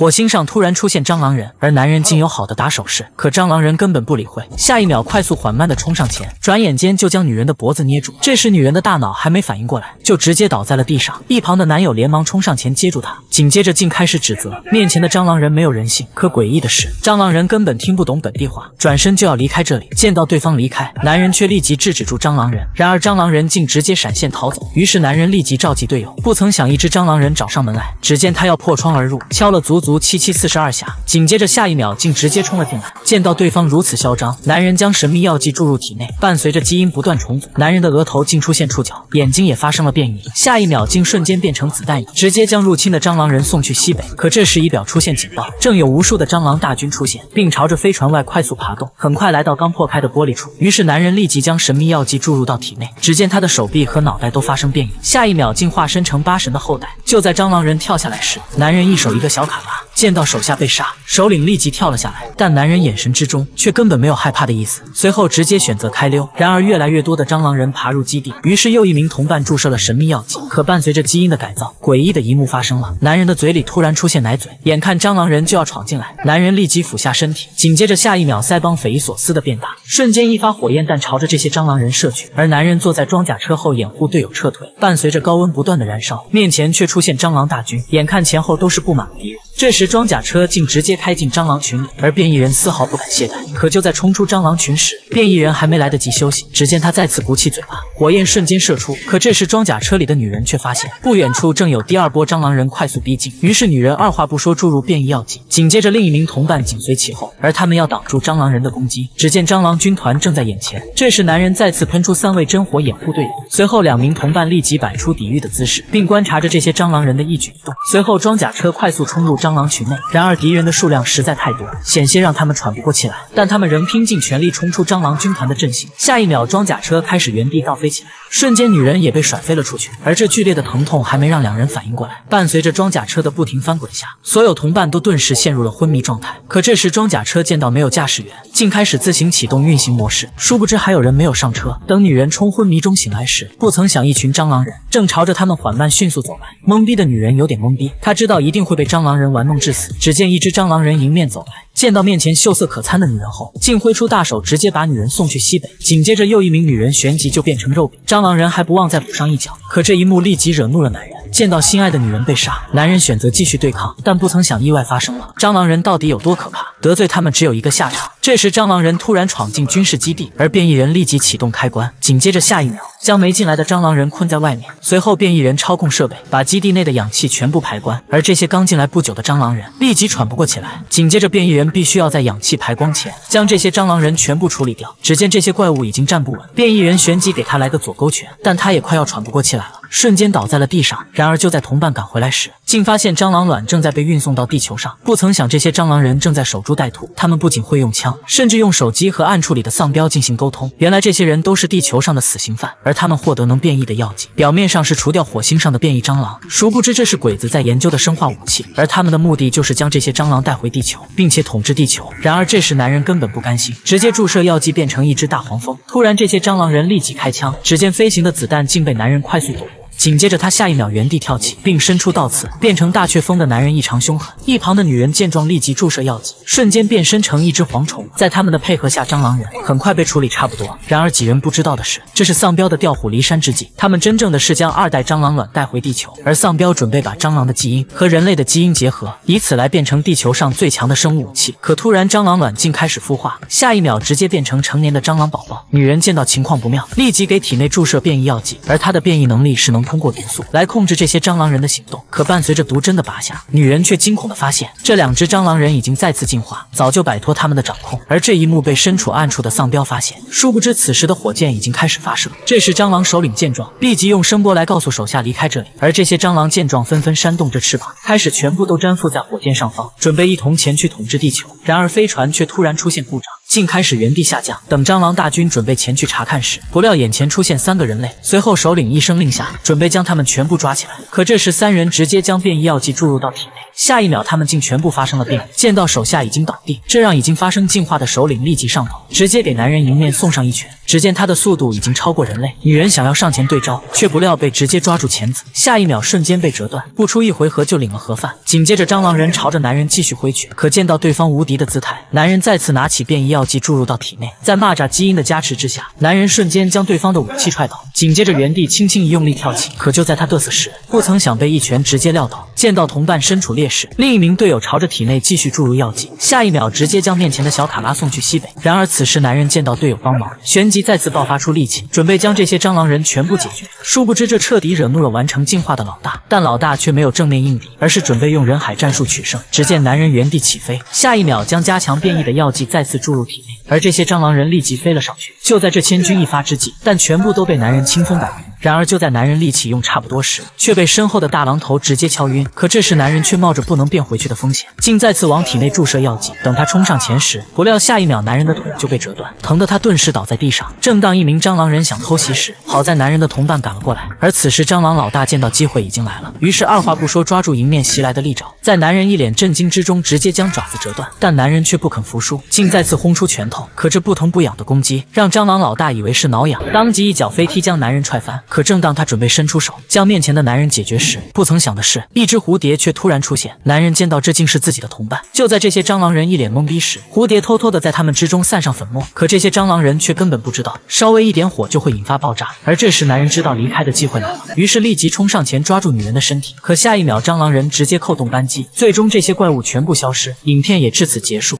火星上突然出现蟑螂人，而男人竟有好的打手势，可蟑螂人根本不理会，下一秒快速缓慢的冲上前，转眼间就将女人的脖子捏住。这时女人的大脑还没反应过来，就直接倒在了地上。一旁的男友连忙冲上前接住她，紧接着竟开始指责面前的蟑螂人没有人性。可诡异的是，蟑螂人根本听不懂本地话，转身就要离开这里。见到对方离开，男人却立即制止住蟑螂人，然而蟑螂人竟直接闪现逃走。于是男人立即召集队友，不曾想一只蟑螂人找上门来，只见他要破窗而入，敲了足足足七七四十二下，紧接着下一秒竟直接冲了进来。见到对方如此嚣张，男人将神秘药剂注入体内，伴随着基因不断重组，男人的额头竟出现触角，眼睛也发生了变异，下一秒竟瞬间变成子弹蚁，直接将入侵的蟑螂人送去西北。可这时仪表出现警报，正有无数的蟑螂大军出现，并朝着飞船外快速爬动，很快来到刚破开的玻璃处。于是男人立即将神秘药剂注入到体内，只见他的手臂和脑袋都发生变异，下一秒竟化身成八神的后代。就在蟑螂人跳下来时，男人一手一个小卡巴，见到手下被杀，首领立即跳了下来，但男人眼神之中却根本没有害怕的意思，随后直接选择开溜。然而越来越多的蟑螂人爬入基地，于是又一名同伴注射了神秘药剂，可伴随着基因的改造，诡异的一幕发生了，男人的嘴里突然出现奶嘴，眼看蟑螂人就要闯进来，男人立即俯下身体，紧接着下一秒腮帮匪夷所思的变大，瞬间一发火焰弹朝着这些蟑螂人射去，而男人坐在装甲车后掩护队友撤退，伴随着高温不断的燃烧，面前却出现蟑螂大军，眼看前后都是布满了敌人。这时装甲车竟直接开进蟑螂群里，而变异人丝毫不敢懈怠。可就在冲出蟑螂群时，变异人还没来得及休息，只见他再次鼓起嘴巴，火焰瞬间射出。可这时装甲车里的女人却发现不远处正有第二波蟑螂人快速逼近，于是女人二话不说注入变异药剂，紧接着另一名同伴紧随其后，而他们要挡住蟑螂人的攻击。只见蟑螂军团正在眼前，这时男人再次喷出三味真火掩护队友，随后两名同伴立即摆出抵御的姿势，并观察着这些蟑螂人的一举一动。随后装甲车快速冲入蟑螂群内，然而敌人的数量实在太多，险些让他们喘不过气来，但他们仍拼尽全力冲出蟑螂军团的阵型。下一秒，装甲车开始原地倒飞起来，瞬间女人也被甩飞了出去。而这剧烈的疼痛还没让两人反应过来，伴随着装甲车的不停翻滚下，所有同伴都顿时陷入了昏迷状态。可这时装甲车见到没有驾驶员，竟开始自行启动运行模式。殊不知还有人没有上车。等女人冲昏迷中醒来时，不曾想一群蟑螂人正朝着他们缓慢迅速走来。懵逼的女人有点懵逼，她知道一定会被蟑螂人玩弄致死。只见一只蟑螂人迎面走来，见到面前秀色可餐的女人后，竟挥出大手直接把女人送去西北。紧接着又一名女人旋即就变成肉饼，蟑螂人还不忘再补上一脚。可这一幕立即惹怒了男人。见到心爱的女人被杀，男人选择继续对抗，但不曾想意外发生了。蟑螂人到底有多可怕？得罪他们只有一个下场。这时，蟑螂人突然闯进军事基地，而变异人立即启动开关，紧接着下一秒将没进来的蟑螂人困在外面。随后，变异人操控设备把基地内的氧气全部排关，而这些刚进来不久的蟑螂人立即喘不过气来。紧接着，变异人必须要在氧气排光前将这些蟑螂人全部处理掉。只见这些怪物已经站不稳，变异人旋即给他来个左勾拳，但他也快要喘不过气来了。瞬间倒在了地上。然而就在同伴赶回来时，竟发现蟑螂卵正在被运送到地球上。不曾想这些蟑螂人正在守株待兔，他们不仅会用枪，甚至用手机和暗处里的丧彪进行沟通。原来这些人都是地球上的死刑犯，而他们获得能变异的药剂，表面上是除掉火星上的变异蟑螂，殊不知这是鬼子在研究的生化武器。而他们的目的就是将这些蟑螂带回地球，并且统治地球。然而这时男人根本不甘心，直接注射药剂变成一只大黄蜂。突然这些蟑螂人立即开枪，只见飞行的子弹竟被男人快速躲过。紧接着，他下一秒原地跳起，并伸出倒刺，变成大雀蜂的男人异常凶狠。一旁的女人见状，立即注射药剂，瞬间变身成一只蝗虫。在他们的配合下，蟑螂人很快被处理差不多。然而几人不知道的是，这是丧彪的调虎离山之计。他们真正的是将二代蟑螂卵带回地球，而丧彪准备把蟑螂的基因和人类的基因结合，以此来变成地球上最强的生物武器。可突然，蟑螂卵竟开始孵化，下一秒直接变成成年的蟑螂宝宝。女人见到情况不妙，立即给体内注射变异药剂，而她的变异能力是能。通过毒素来控制这些蟑螂人的行动，可伴随着毒针的拔下，女人却惊恐的发现，这两只蟑螂人已经再次进化，早就摆脱他们的掌控。而这一幕被身处暗处的丧彪发现，殊不知此时的火箭已经开始发射。这时蟑螂首领见状，立即用声波来告诉手下离开这里。而这些蟑螂见状，纷纷扇动着翅膀，开始全部都粘附在火箭上方，准备一同前去统治地球。然而飞船却突然出现故障。竟开始原地下降。等蟑螂大军准备前去查看时，不料眼前出现三个人类。随后首领一声令下，准备将他们全部抓起来。可这时三人直接将变异药剂注入到体内，下一秒他们竟全部发生了变异。见到手下已经倒地，这让已经发生进化的首领立即上头，直接给男人迎面送上一拳。只见他的速度已经超过人类，女人想要上前对招，却不料被直接抓住钳子，下一秒瞬间被折断，不出一回合就领了盒饭。紧接着蟑螂人朝着男人继续挥去，可见到对方无敌的姿态，男人再次拿起变异药剂注入到体内，在蚂蚱基因的加持之下，男人瞬间将对方的武器踹倒，紧接着原地轻轻一用力跳起。可就在他嘚瑟时，不曾想被一拳直接撂倒。见到同伴身处劣势，另一名队友朝着体内继续注入药剂，下一秒直接将面前的小卡拉送去西北。然而此时男人见到队友帮忙，旋即再次爆发出力气，准备将这些蟑螂人全部解决。殊不知这彻底惹怒了完成进化的老大，但老大却没有正面硬敌，而是准备用人海战术取胜。只见男人原地起飞，下一秒将加强变异的药剂再次注入体内，而这些蟑螂人立即飞了上去。就在这千钧一发之际，但全部都被男人轻松摆平。然而就在男人力气用差不多时，却被身后的大狼头直接敲晕。可这时男人却冒着不能变回去的风险，竟再次往体内注射药剂。等他冲上前时，不料下一秒男人的腿就被折断，疼得他顿时倒在地上。正当一名蟑螂人想偷袭时，好在男人的同伴赶了过来。而此时蟑螂老大见到机会已经来了，于是二话不说抓住迎面袭来的利爪，在男人一脸震惊之中直接将爪子折断。但男人却不肯服输，竟再次轰出拳头。可这不疼不痒的攻击，让蟑螂老大以为是挠痒，当即一脚飞踢将男人踹翻。可正当他准备伸出手将面前的男人解决时，不曾想的是，一只蝴蝶却突然出现。男人见到这竟是自己的同伴。就在这些蟑螂人一脸懵逼时，蝴蝶偷偷的在他们之中散上粉末。可这些蟑螂人却根本不知道，稍微一点火就会引发爆炸。而这时，男人知道离开的机会来了，于是立即冲上前抓住女人的身体。可下一秒，蟑螂人直接扣动扳机，最终这些怪物全部消失。影片也至此结束。